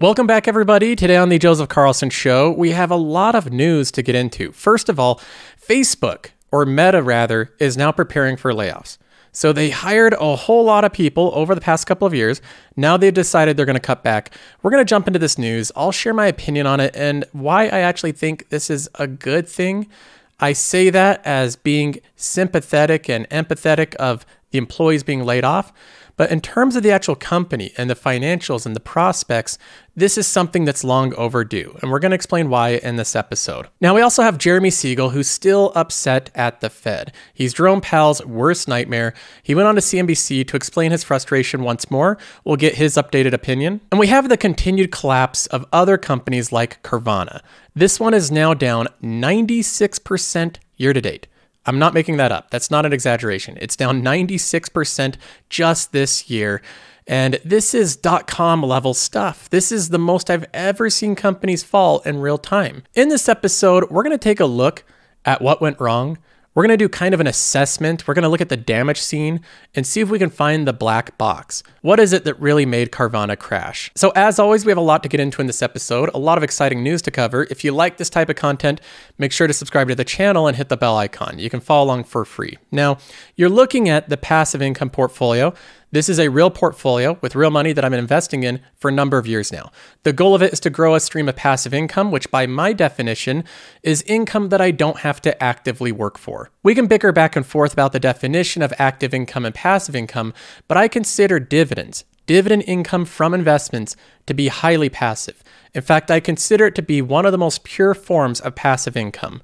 Welcome back, everybody. Today on the Joseph Carlson Show, we have a lot of news to get into. First of all, Facebook, or Meta rather, is now preparing for layoffs. So they hired a whole lot of people over the past couple of years. Now they've decided they're going to cut back. We're going to jump into this news. I'll share my opinion on it and why I actually think this is a good thing. I say that as being sympathetic and empathetic of the employees being laid off. But in terms of the actual company and the financials and the prospects, this is something that's long overdue. And we're going to explain why in this episode. Now, we also have Jeremy Siegel, who's still upset at the Fed. He's Jerome Powell's worst nightmare. He went on to CNBC to explain his frustration once more. We'll get his updated opinion. And we have the continued collapse of other companies like Carvana. This one is now down 96% year to date. I'm not making that up. That's not an exaggeration. It's down 96% just this year. And this is dot com level stuff. This is the most I've ever seen companies fall in real time. In this episode, we're going to take a look at what went wrong, we're going to do kind of an assessment. We're going to look at the damage scene and see if we can find the black box. What is it that really made Carvana crash? So as always, we have a lot to get into in this episode, a lot of exciting news to cover. If you like this type of content, make sure to subscribe to the channel and hit the bell icon. You can follow along for free. Now, you're looking at the passive income portfolio. This is a real portfolio with real money that I'm investing in for a number of years now. The goal of it is to grow a stream of passive income, which by my definition is income that I don't have to actively work for. We can bicker back and forth about the definition of active income and passive income, but I consider dividends, dividend income from investments, to be highly passive. In fact, I consider it to be one of the most pure forms of passive income.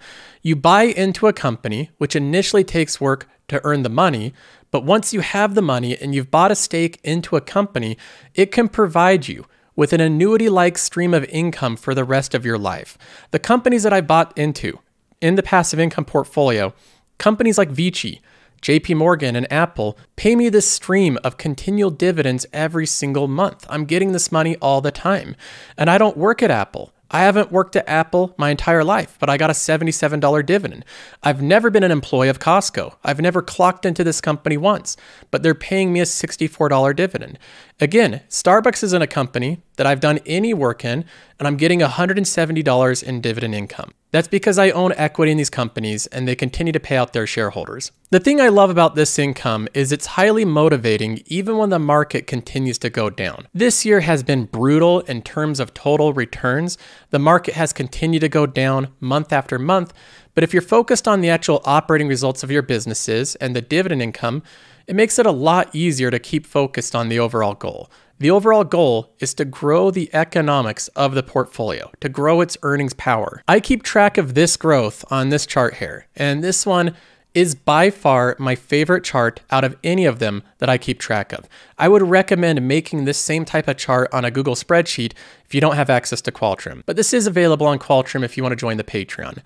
You buy into a company, which initially takes work to earn the money, but once you have the money and you've bought a stake into a company, it can provide you with an annuity like stream of income for the rest of your life. The companies that I bought into in the passive income portfolio, companies like Vici, JP Morgan, and Apple pay me this stream of continual dividends every single month. I'm getting this money all the time. And I don't work at Apple. I haven't worked at Apple my entire life, but I got a $77 dividend. I've never been an employee of Costco. I've never clocked into this company once, but they're paying me a $64 dividend. Again, Starbucks isn't a company that I've done any work in, and I'm getting $170 in dividend income. That's because I own equity in these companies and they continue to pay out their shareholders. The thing I love about this income is it's highly motivating even when the market continues to go down. This year has been brutal in terms of total returns. The market has continued to go down month after month, but if you're focused on the actual operating results of your businesses and the dividend income, it makes it a lot easier to keep focused on the overall goal. The overall goal is to grow the economics of the portfolio, to grow its earnings power. I keep track of this growth on this chart here, and this one is by far my favorite chart out of any of them that I keep track of. I would recommend making this same type of chart on a Google spreadsheet if you don't have access to Qualtrim. But this is available on Qualtrim if you want to join the Patreon.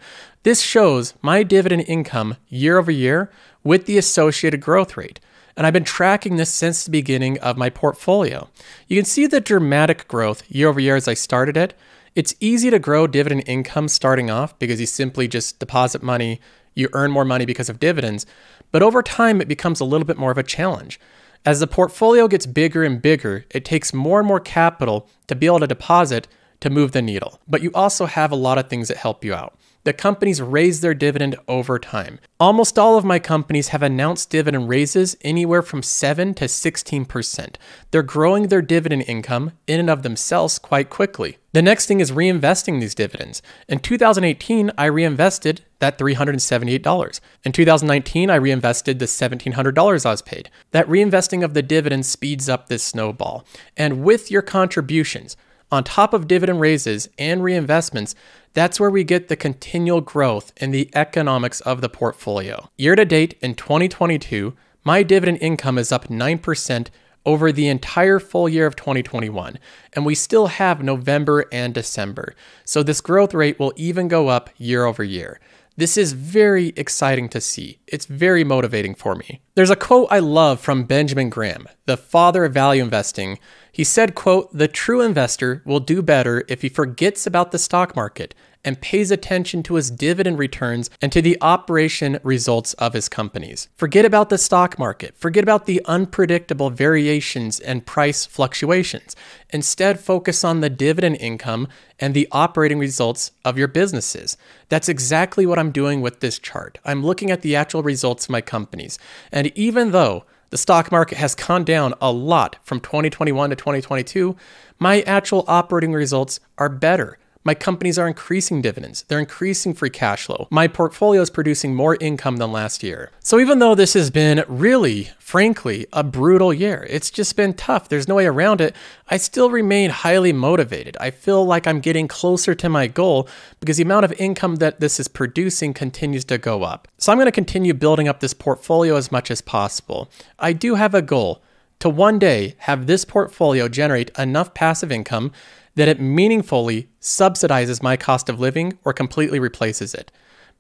This shows my dividend income year over year with the associated growth rate and I've been tracking this since the beginning of my portfolio. You can see the dramatic growth year over year as I started it. It's easy to grow dividend income starting off because you simply just deposit money, you earn more money because of dividends, but over time it becomes a little bit more of a challenge. As the portfolio gets bigger and bigger, it takes more and more capital to be able to deposit to move the needle. But you also have a lot of things that help you out the companies raise their dividend over time. Almost all of my companies have announced dividend raises anywhere from 7 to 16%. They're growing their dividend income in and of themselves quite quickly. The next thing is reinvesting these dividends. In 2018, I reinvested that $378. In 2019, I reinvested the $1,700 I was paid. That reinvesting of the dividends speeds up this snowball. And with your contributions, on top of dividend raises and reinvestments, that's where we get the continual growth in the economics of the portfolio. Year to date in 2022, my dividend income is up 9% over the entire full year of 2021, and we still have November and December. So this growth rate will even go up year over year. This is very exciting to see. It's very motivating for me. There's a quote I love from Benjamin Graham, the father of value investing. He said, quote, "The true investor will do better if he forgets about the stock market and pays attention to his dividend returns and to the operation results of his companies. Forget about the stock market, forget about the unpredictable variations and price fluctuations. Instead, focus on the dividend income and the operating results of your businesses. That's exactly what I'm doing with this chart. I'm looking at the actual results of my companies. And even though the stock market has gone down a lot from 2021 to 2022, my actual operating results are better. My companies are increasing dividends. They're increasing free cash flow. My portfolio is producing more income than last year. So even though this has been really, frankly, a brutal year, it's just been tough. There's no way around it. I still remain highly motivated. I feel like I'm getting closer to my goal because the amount of income that this is producing continues to go up. So I'm going to continue building up this portfolio as much as possible. I do have a goal to one day have this portfolio generate enough passive income that it meaningfully subsidizes my cost of living or completely replaces it,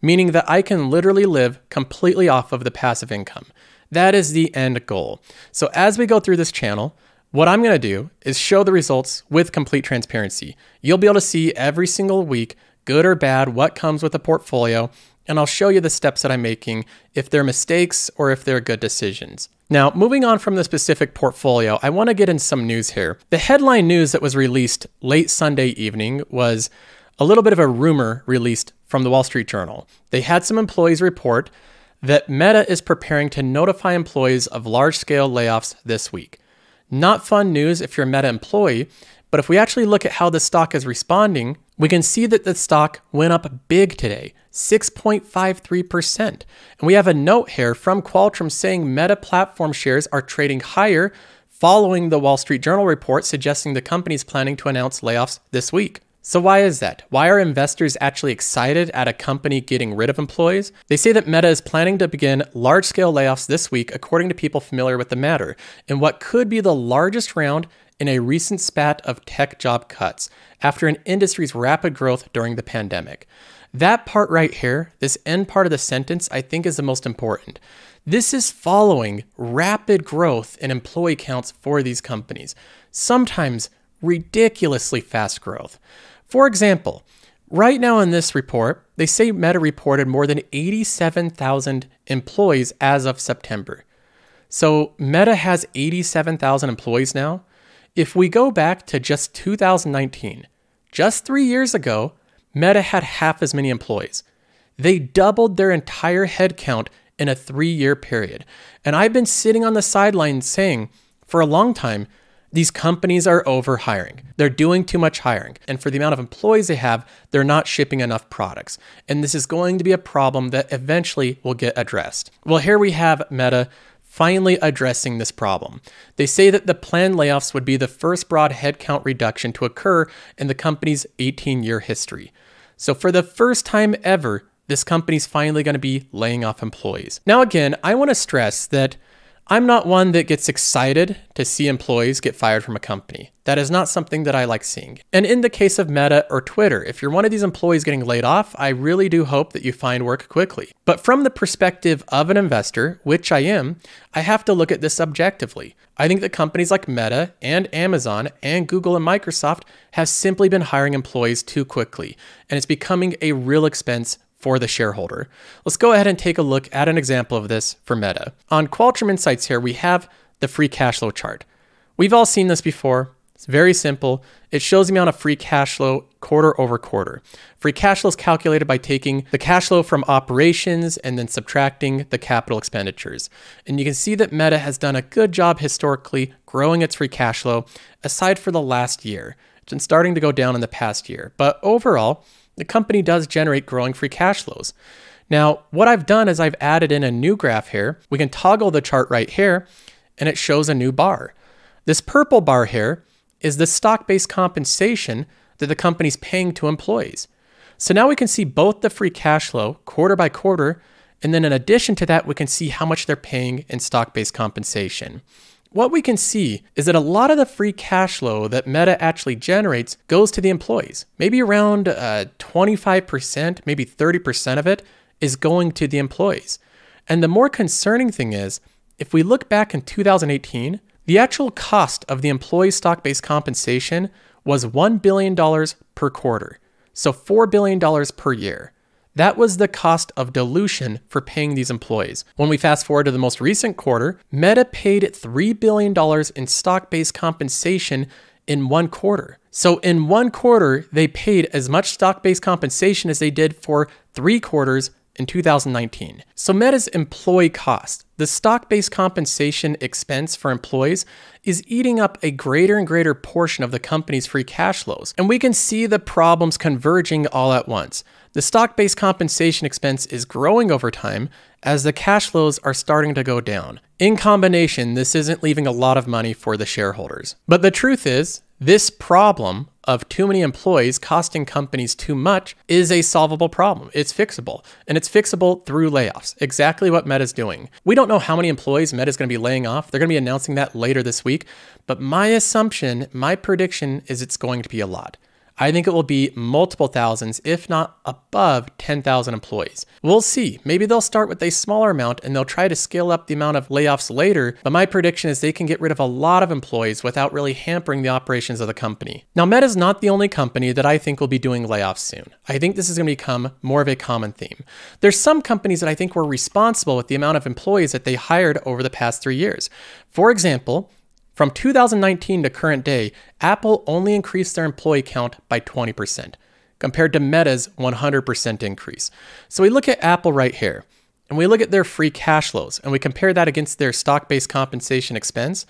meaning that I can literally live completely off of the passive income. That is the end goal. So as we go through this channel, what I'm going to do is show the results with complete transparency. You'll be able to see every single week, good or bad, what comes with a portfolio, and I'll show you the steps that I'm making, if they're mistakes or if they're good decisions. Now, moving on from the specific portfolio, I want to get in some news here. The headline news that was released late Sunday evening was a little bit of a rumor released from the Wall Street Journal. They had some employees report that Meta is preparing to notify employees of large scale layoffs this week. Not fun news if you're a Meta employee, but if we actually look at how the stock is responding, we can see that the stock went up big today, 6.53%. And we have a note here from Qualtrim saying Meta platform shares are trading higher following the Wall Street Journal report suggesting the company is planning to announce layoffs this week. So, why is that? Why are investors actually excited at a company getting rid of employees? They say that Meta is planning to begin large scale layoffs this week, according to people familiar with the matter, in what could be the largest round in a recent spat of tech job cuts after an industry's rapid growth during the pandemic. That part right here, this end part of the sentence, I think is the most important. This is following rapid growth in employee counts for these companies, sometimes ridiculously fast growth. For example, right now in this report, they say Meta reported more than 87,000 employees as of September. So Meta has 87,000 employees now. If we go back to just 2019, just three years ago, Meta had half as many employees. They doubled their entire headcount in a three year period. And I've been sitting on the sidelines saying for a long time, these companies are over hiring. They're doing too much hiring. And for the amount of employees they have, they're not shipping enough products. And this is going to be a problem that eventually will get addressed. Well, here we have Meta finally addressing this problem. They say that the planned layoffs would be the first broad headcount reduction to occur in the company's 18 year history. So, for the first time ever, this company's finally going to be laying off employees. Now, again, I want to stress that I'm not one that gets excited to see employees get fired from a company. That is not something that I like seeing. And in the case of Meta or Twitter, if you're one of these employees getting laid off, I really do hope that you find work quickly. But from the perspective of an investor, which I am, I have to look at this objectively. I think that companies like Meta and Amazon and Google and Microsoft have simply been hiring employees too quickly, and it's becoming a real expense for the shareholder. Let's go ahead and take a look at an example of this for Meta. On Qualtrim Insights here, we have the free cash flow chart. We've all seen this before. It's very simple. It shows the amount of free cash flow quarter over quarter. Free cash flow is calculated by taking the cash flow from operations and then subtracting the capital expenditures. And you can see that Meta has done a good job historically growing its free cash flow, aside for the last year. It's been starting to go down in the past year. But overall, the company does generate growing free cash flows. Now, what I've done is I've added in a new graph here. We can toggle the chart right here, and it shows a new bar. This purple bar here is the stock-based compensation that the company's paying to employees. So now we can see both the free cash flow quarter by quarter, and then in addition to that, we can see how much they're paying in stock-based compensation what we can see is that a lot of the free cash flow that Meta actually generates goes to the employees. Maybe around uh, 25%, maybe 30% of it is going to the employees. And the more concerning thing is, if we look back in 2018, the actual cost of the employee stock based compensation was $1 billion per quarter. So $4 billion per year. That was the cost of dilution for paying these employees. When we fast forward to the most recent quarter, Meta paid $3 billion in stock based compensation in one quarter. So, in one quarter, they paid as much stock based compensation as they did for three quarters in 2019. So, Meta's employee cost, the stock based compensation expense for employees, is eating up a greater and greater portion of the company's free cash flows. And we can see the problems converging all at once. The stock based compensation expense is growing over time as the cash flows are starting to go down. In combination, this isn't leaving a lot of money for the shareholders. But the truth is, this problem of too many employees costing companies too much is a solvable problem. It's fixable, and it's fixable through layoffs. Exactly what Meta's doing. We don't know how many employees Meta's going to be laying off. They're going to be announcing that later this week, but my assumption, my prediction is it's going to be a lot. I think it will be multiple thousands, if not above 10,000 employees. We'll see. Maybe they'll start with a smaller amount and they'll try to scale up the amount of layoffs later, but my prediction is they can get rid of a lot of employees without really hampering the operations of the company. Now, Meta is not the only company that I think will be doing layoffs soon. I think this is going to become more of a common theme. There's some companies that I think were responsible with the amount of employees that they hired over the past three years. For example, from 2019 to current day, Apple only increased their employee count by 20%, compared to Meta's 100% increase. So we look at Apple right here, and we look at their free cash flows, and we compare that against their stock based compensation expense.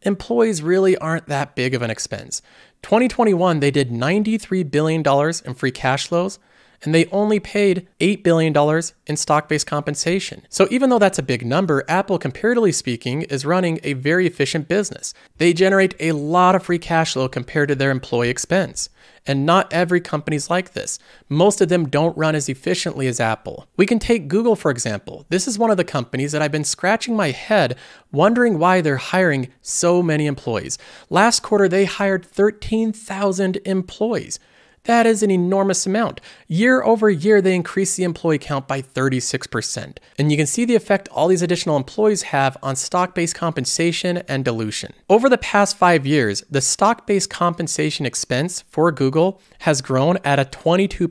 Employees really aren't that big of an expense. 2021, they did $93 billion in free cash flows and they only paid $8 billion in stock based compensation. So even though that's a big number, Apple, comparatively speaking, is running a very efficient business. They generate a lot of free cash flow compared to their employee expense. And not every company's like this. Most of them don't run as efficiently as Apple. We can take Google, for example. This is one of the companies that I've been scratching my head wondering why they're hiring so many employees. Last quarter, they hired 13,000 employees. That is an enormous amount. Year over year, they increase the employee count by 36%. And you can see the effect all these additional employees have on stock based compensation and dilution. Over the past five years, the stock based compensation expense for Google has grown at a 22%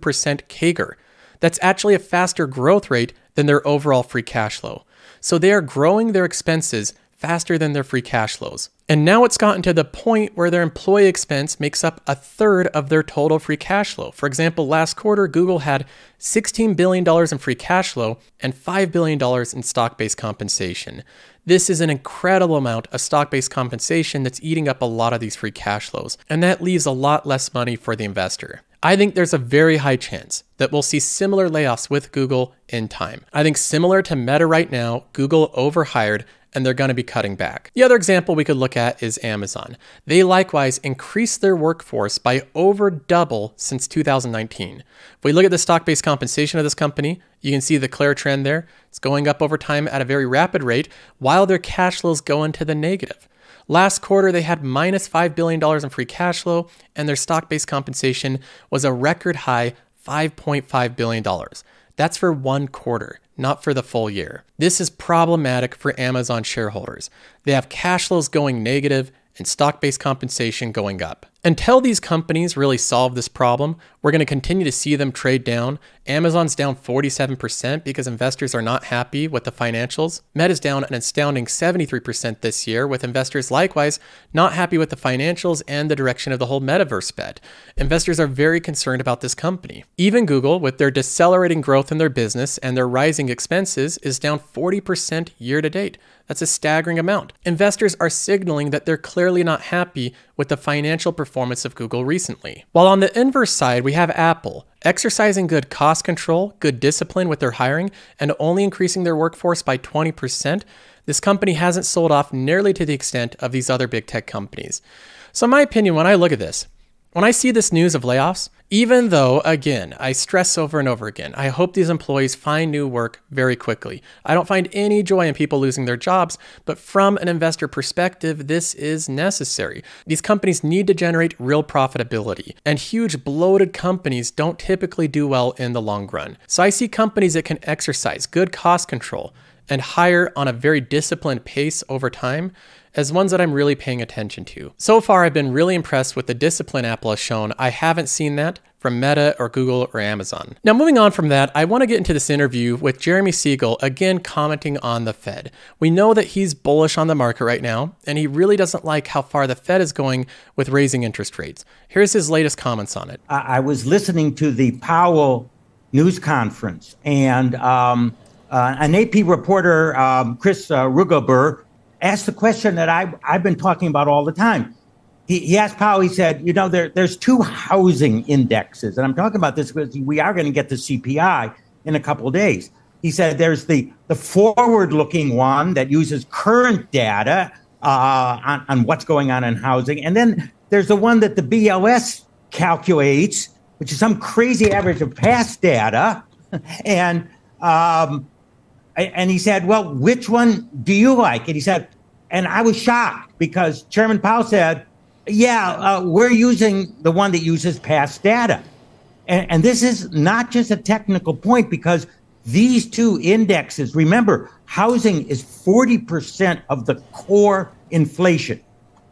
CAGR. That's actually a faster growth rate than their overall free cash flow. So they are growing their expenses faster than their free cash flows. And now it's gotten to the point where their employee expense makes up a third of their total free cash flow. For example, last quarter, Google had $16 billion in free cash flow and $5 billion in stock based compensation. This is an incredible amount of stock based compensation that's eating up a lot of these free cash flows, and that leaves a lot less money for the investor. I think there's a very high chance that we'll see similar layoffs with Google in time. I think similar to Meta right now, Google overhired and they're going to be cutting back. The other example we could look at is Amazon. They likewise increased their workforce by over double since 2019. If we look at the stock based compensation of this company, you can see the clear trend there. It's going up over time at a very rapid rate while their cash flows go into the negative. Last quarter, they had minus $5 billion in free cash flow, and their stock based compensation was a record high $5.5 billion. That's for one quarter not for the full year. This is problematic for Amazon shareholders. They have cash flows going negative and stock based compensation going up. Until these companies really solve this problem, we're going to continue to see them trade down. Amazon's down 47% because investors are not happy with the financials. Meta's down an astounding 73% this year, with investors likewise not happy with the financials and the direction of the whole metaverse bet. Investors are very concerned about this company. Even Google, with their decelerating growth in their business and their rising expenses, is down 40% year to date. That's a staggering amount. Investors are signaling that they're clearly not happy with the financial performance of Google recently. While on the inverse side, we have Apple, exercising good cost control, good discipline with their hiring, and only increasing their workforce by 20%. This company hasn't sold off nearly to the extent of these other big tech companies. So, in my opinion, when I look at this, when I see this news of layoffs, even though, again, I stress over and over again, I hope these employees find new work very quickly. I don't find any joy in people losing their jobs, but from an investor perspective, this is necessary. These companies need to generate real profitability, and huge bloated companies don't typically do well in the long run. So I see companies that can exercise good cost control and hire on a very disciplined pace over time as ones that I'm really paying attention to. So far, I've been really impressed with the discipline Apple has shown. I haven't seen that from Meta or Google or Amazon. Now, moving on from that, I want to get into this interview with Jeremy Siegel, again commenting on the Fed. We know that he's bullish on the market right now, and he really doesn't like how far the Fed is going with raising interest rates. Here's his latest comments on it. I was listening to the Powell news conference, and um, uh, an AP reporter, um, Chris uh, Rugaber, asked the question that I, I've been talking about all the time he, he asked Powell, he said, you know, there, there's two housing indexes. And I'm talking about this because we are going to get the CPI in a couple of days. He said there's the, the forward looking one that uses current data uh, on, on what's going on in housing. And then there's the one that the BLS calculates, which is some crazy average of past data. and um, and he said, Well, which one do you like? And he said, and I was shocked because Chairman Powell said, yeah, uh, we're using the one that uses past data. And, and this is not just a technical point because these two indexes, remember, housing is 40% of the core inflation,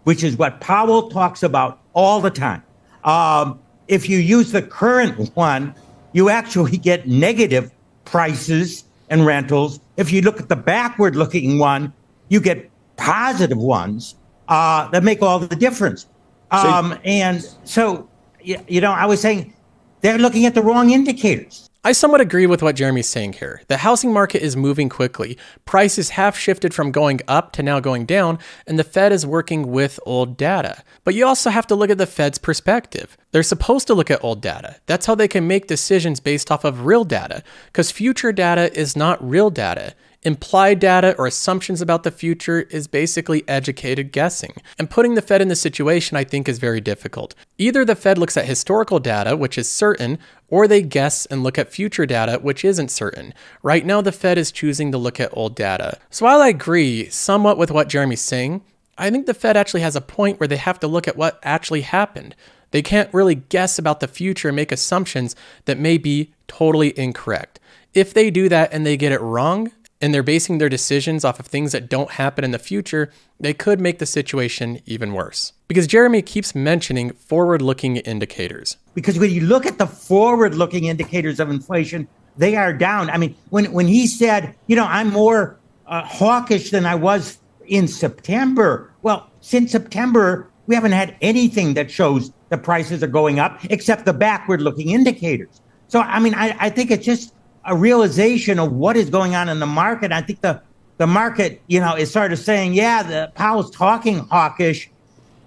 which is what Powell talks about all the time. Um, if you use the current one, you actually get negative prices and rentals. If you look at the backward looking one, you get positive ones uh, that make all the difference. Um, so, and so, you know, I was saying they're looking at the wrong indicators. I somewhat agree with what Jeremy's saying here. The housing market is moving quickly. Prices have shifted from going up to now going down, and the Fed is working with old data. But you also have to look at the Fed's perspective. They're supposed to look at old data. That's how they can make decisions based off of real data, because future data is not real data. Implied data or assumptions about the future is basically educated guessing. And putting the Fed in this situation, I think, is very difficult. Either the Fed looks at historical data, which is certain, or they guess and look at future data, which isn't certain. Right now, the Fed is choosing to look at old data. So while I agree somewhat with what Jeremy's saying, I think the Fed actually has a point where they have to look at what actually happened. They can't really guess about the future and make assumptions that may be totally incorrect. If they do that and they get it wrong, and they're basing their decisions off of things that don't happen in the future, they could make the situation even worse. Because Jeremy keeps mentioning forward looking indicators. Because when you look at the forward looking indicators of inflation, they are down. I mean, when, when he said, you know, I'm more uh, hawkish than I was in September, well, since September, we haven't had anything that shows the prices are going up except the backward looking indicators. So, I mean, I, I think it's just a realization of what is going on in the market. I think the the market, you know, is sort of saying, yeah, the Powell's talking hawkish.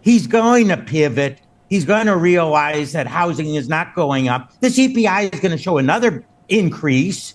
He's going to pivot. He's going to realize that housing is not going up. The CPI is going to show another increase.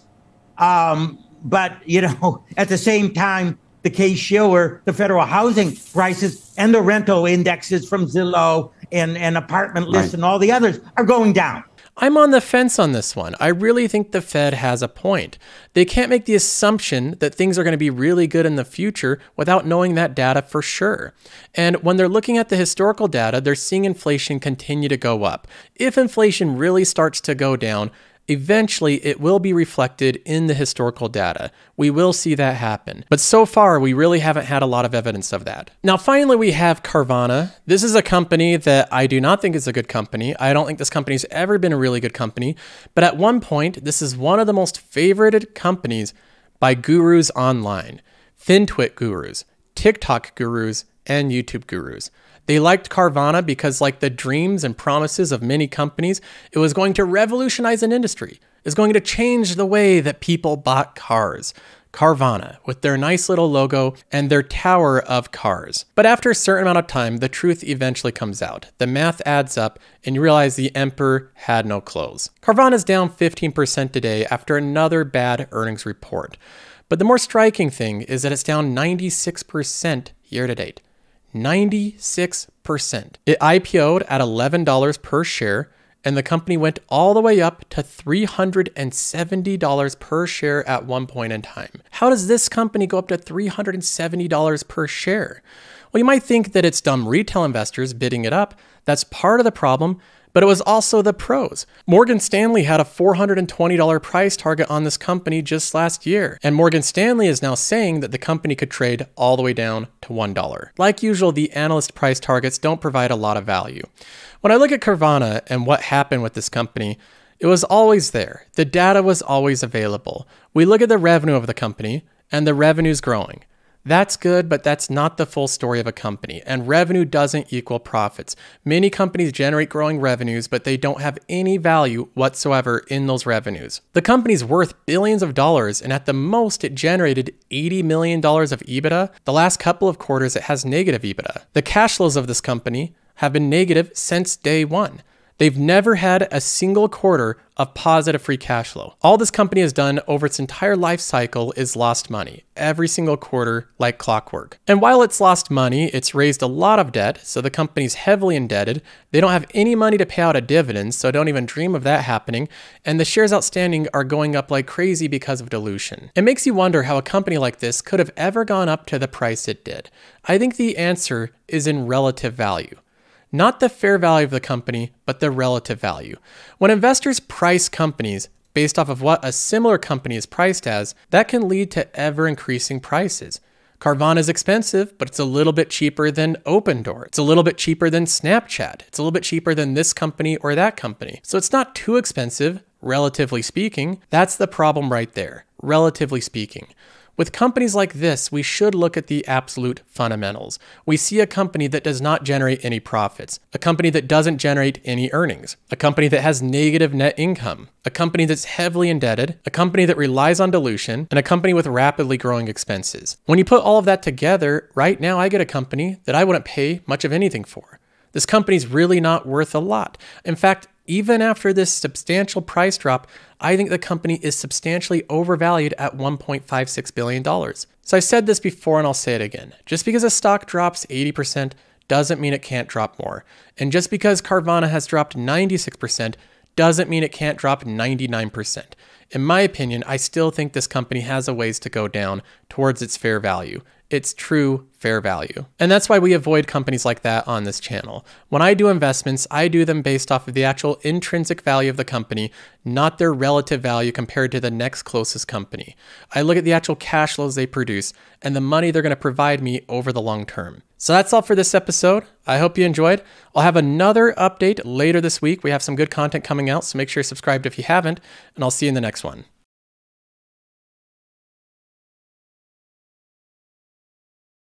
Um, but, you know, at the same time, the Case-Shiller, the federal housing prices, and the rental indexes from Zillow and, and apartment lists right. and all the others are going down. I'm on the fence on this one. I really think the Fed has a point. They can't make the assumption that things are going to be really good in the future without knowing that data for sure. And when they're looking at the historical data, they're seeing inflation continue to go up. If inflation really starts to go down, Eventually, it will be reflected in the historical data. We will see that happen. But so far, we really haven't had a lot of evidence of that. Now, finally, we have Carvana. This is a company that I do not think is a good company. I don't think this company's ever been a really good company. But at one point, this is one of the most favorited companies by gurus online, FinTwit gurus, TikTok gurus, and YouTube gurus. They liked Carvana because, like the dreams and promises of many companies, it was going to revolutionize an industry. It's going to change the way that people bought cars. Carvana, with their nice little logo and their tower of cars. But after a certain amount of time, the truth eventually comes out. The math adds up, and you realize the emperor had no clothes. Carvana is down 15% today after another bad earnings report. But the more striking thing is that it's down 96% year to date. 96%. It IPO'd at $11 per share, and the company went all the way up to $370 per share at one point in time. How does this company go up to $370 per share? Well, you might think that it's dumb retail investors bidding it up. That's part of the problem, but it was also the pros. Morgan Stanley had a $420 price target on this company just last year, and Morgan Stanley is now saying that the company could trade all the way down to $1. Like usual, the analyst price targets don't provide a lot of value. When I look at Carvana and what happened with this company, it was always there. The data was always available. We look at the revenue of the company, and the revenue's growing. That's good, but that's not the full story of a company, and revenue doesn't equal profits. Many companies generate growing revenues, but they don't have any value whatsoever in those revenues. The company's worth billions of dollars, and at the most, it generated $80 million of EBITDA. The last couple of quarters, it has negative EBITDA. The cash flows of this company have been negative since day one. They've never had a single quarter of positive free cash flow. All this company has done over its entire life cycle is lost money, every single quarter, like clockwork. And while it's lost money, it's raised a lot of debt, so the company's heavily indebted. They don't have any money to pay out a dividend, so don't even dream of that happening. And the shares outstanding are going up like crazy because of dilution. It makes you wonder how a company like this could have ever gone up to the price it did. I think the answer is in relative value not the fair value of the company, but the relative value. When investors price companies based off of what a similar company is priced as, that can lead to ever increasing prices. Carvana is expensive, but it's a little bit cheaper than Opendoor. It's a little bit cheaper than Snapchat. It's a little bit cheaper than this company or that company. So it's not too expensive, relatively speaking. That's the problem right there, relatively speaking. With companies like this, we should look at the absolute fundamentals. We see a company that does not generate any profits, a company that doesn't generate any earnings, a company that has negative net income, a company that's heavily indebted, a company that relies on dilution, and a company with rapidly growing expenses. When you put all of that together, right now I get a company that I wouldn't pay much of anything for. This company's really not worth a lot. In fact, even after this substantial price drop, I think the company is substantially overvalued at $1.56 billion. So I said this before and I'll say it again. Just because a stock drops 80% doesn't mean it can't drop more. And just because Carvana has dropped 96% doesn't mean it can't drop 99%. In my opinion, I still think this company has a ways to go down towards its fair value its true fair value. And that's why we avoid companies like that on this channel. When I do investments, I do them based off of the actual intrinsic value of the company, not their relative value compared to the next closest company. I look at the actual cash flows they produce and the money they're going to provide me over the long term. So that's all for this episode. I hope you enjoyed. I'll have another update later this week. We have some good content coming out, so make sure you're subscribed if you haven't, and I'll see you in the next one.